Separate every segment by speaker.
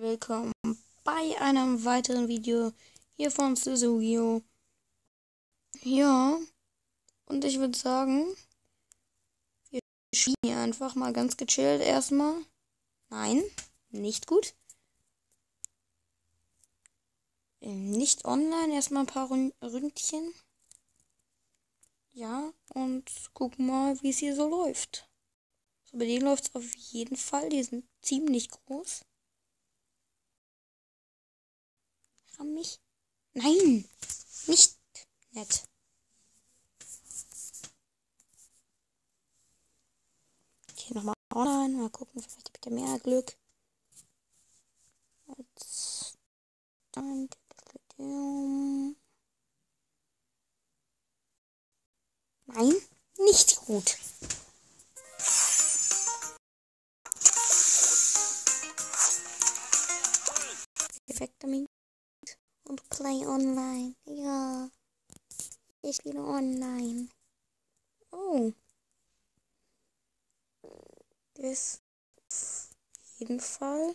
Speaker 1: willkommen bei einem weiteren Video hier von Susugio. Ja, und ich würde sagen, wir spielen hier einfach mal ganz gechillt erstmal. Nein, nicht gut. Ähm, nicht online, erstmal ein paar Ründchen. Ja, und gucken mal, wie es hier so läuft. So, bei denen läuft es auf jeden Fall. Die sind ziemlich groß. Ramm mich. Nein! Nicht nett. Okay, nochmal online. Mal gucken, vielleicht habt ihr mehr Glück. Jetzt. Dann. Nein, nicht gut. Ich spiele online. Oh. Ist auf jeden Fall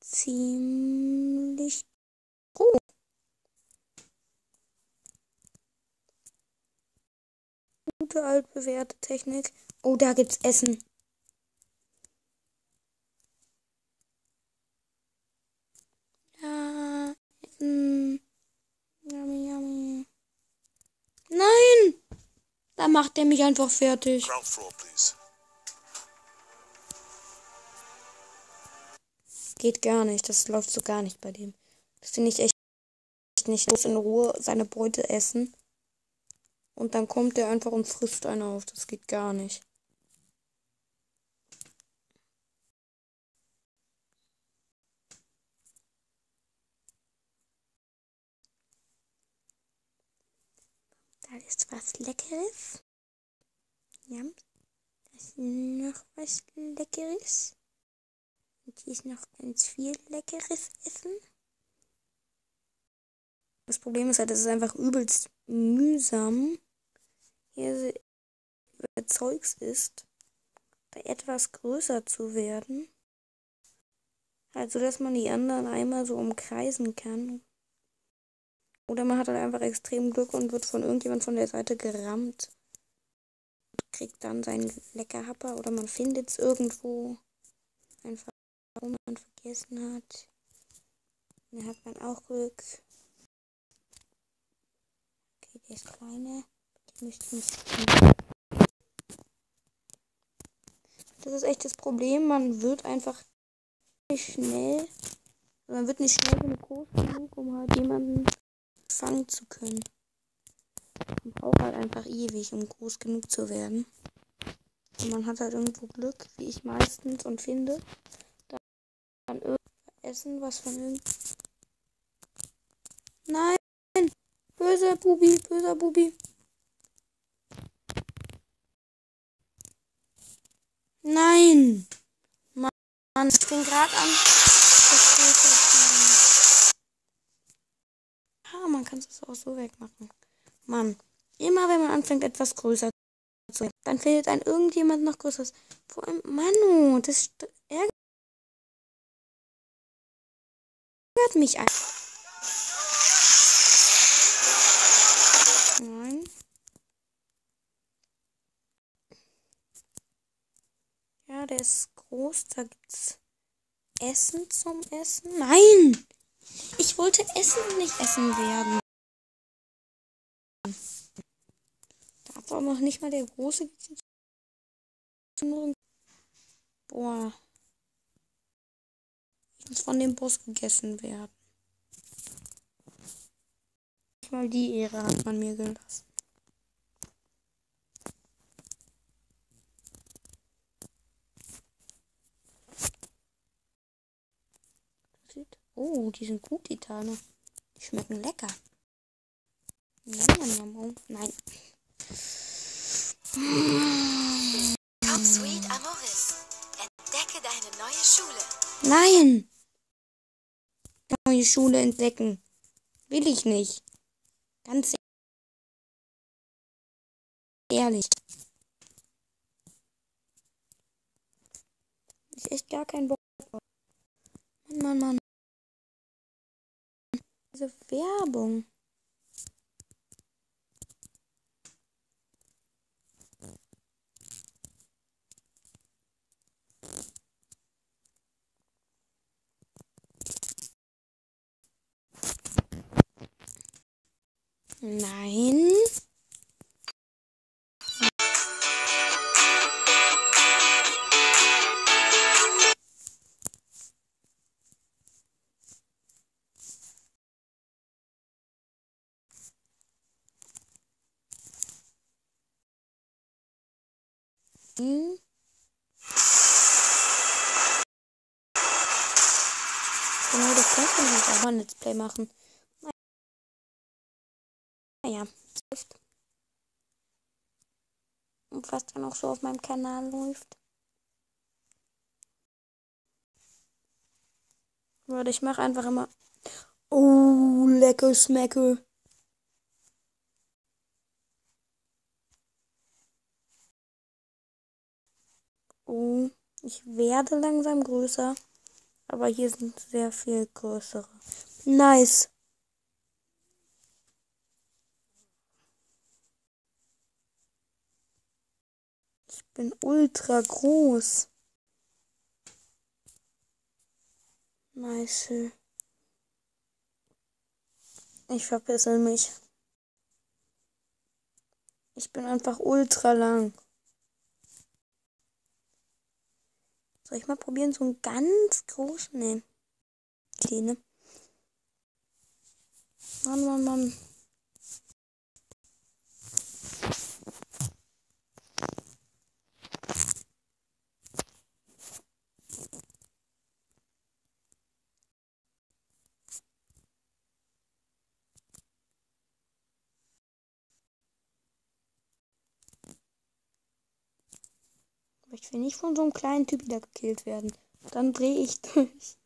Speaker 1: ziemlich gut. Gute altbewährte Technik. Oh, da gibt's Essen. Da macht er mich einfach fertig. Geht gar nicht. Das läuft so gar nicht bei dem. Das finde ich echt nicht los in Ruhe seine Beute essen. Und dann kommt er einfach und frisst einen auf. Das geht gar nicht. Da ist was Leckeres. Ja. Da ist noch was Leckeres. Und hier ist noch ganz viel leckeres Essen. Das Problem ist halt, es ist einfach übelst mühsam, hier Zeugs ist, da etwas größer zu werden. Also, dass man die anderen einmal so umkreisen kann. Oder man hat halt einfach extrem Glück und wird von irgendjemand von der Seite gerammt. Kriegt dann seinen Leckerhapper oder man findet es irgendwo. Einfach, wo man vergessen hat. Dann hat man auch Glück. Okay, der ist kleiner. Das ist echt das Problem. Man wird einfach nicht schnell. Man wird nicht schnell genug groß genug, um halt jemanden fangen zu können. Man braucht halt einfach ewig, um groß genug zu werden. Und man hat halt irgendwo Glück, wie ich meistens und finde. Dann irgendwas essen, was von irgend. Nein! Böser Bubi, böser Bubi. Nein! Mann, ich bin gerade an. man kann es auch so wegmachen. Mann, immer wenn man anfängt, etwas größer zu sein, dann findet ein irgendjemand noch größeres. Vor allem, Manu, das ärgert mich ein. Nein. Ja, der ist groß. Da gibt's Essen zum Essen. Nein! Ich wollte essen nicht essen werden. Darf aber noch nicht mal der große Boah. Ich muss von dem Boss gegessen werden. Mal die Ehre hat man mir gelassen. Oh, die sind gut, die Tane. Die schmecken lecker. Nein. Nein.
Speaker 2: Top Sweet Amoris. Entdecke deine neue Schule.
Speaker 1: Nein. Neue Schule entdecken. Will ich nicht. Ganz ehrlich. Ist echt gar kein Bock. Mann, Mann, Mann. Diese Werbung. Nein. Hm. Das man jetzt aber ein Let's Play machen. Naja, läuft. Und was dann auch so auf meinem Kanal läuft. Warte, ich mache einfach immer. Oh, lecker Smecke. Oh, ich werde langsam größer. Aber hier sind sehr viel größere. Nice. Ich bin ultra groß. Nice. Ich verpissel mich. Ich bin einfach ultra lang. Soll ich mal probieren, so einen ganz großen? Nee. Kleine. Mann, Mann, Mann. Ich will nicht von so einem kleinen Typ wieder gekillt werden. Dann drehe ich durch.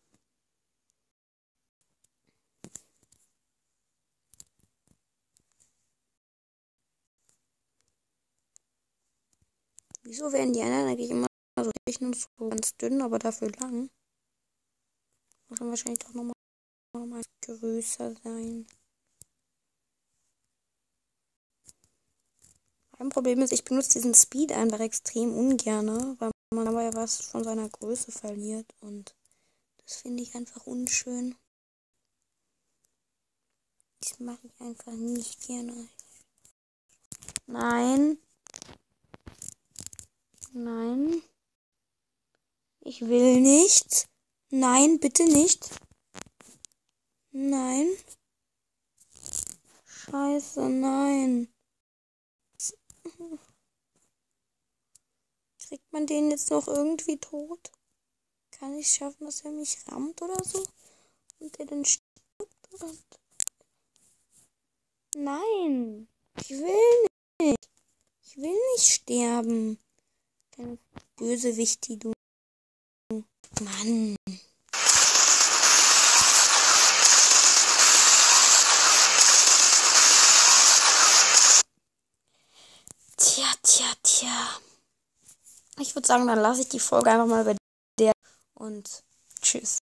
Speaker 1: Wieso werden die anderen eigentlich immer so und so ganz dünn, aber dafür lang? Muss dann wahrscheinlich doch nochmal noch größer sein. Mein Problem ist, ich benutze diesen Speed einfach extrem ungern, weil man dabei was von seiner Größe verliert und das finde ich einfach unschön. Das mache ich einfach nicht gerne. Nein. Nein. Ich will nicht. Nein, bitte nicht. Nein. Scheiße, nein. Kriegt man den jetzt noch irgendwie tot? Kann ich schaffen, dass er mich rammt oder so? Und der dann stirbt? Und Nein, ich will nicht. Ich will nicht sterben. Dein Bösewicht, die du. Mann. Tja, tja, tja. Ich würde sagen, dann lasse ich die Folge einfach mal bei der und tschüss.